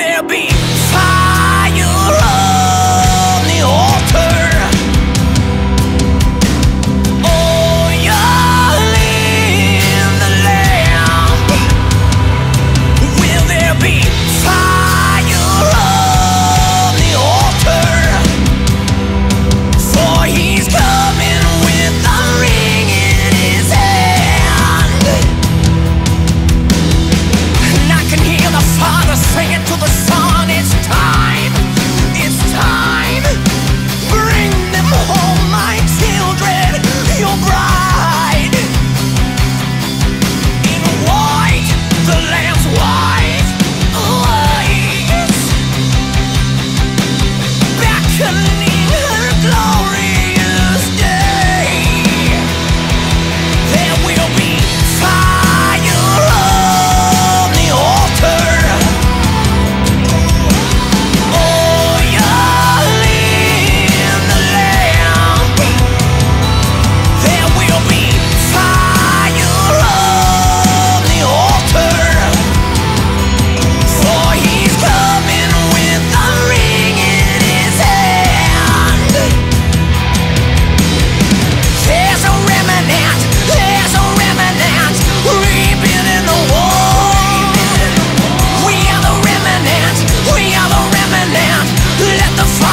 there be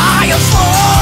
let the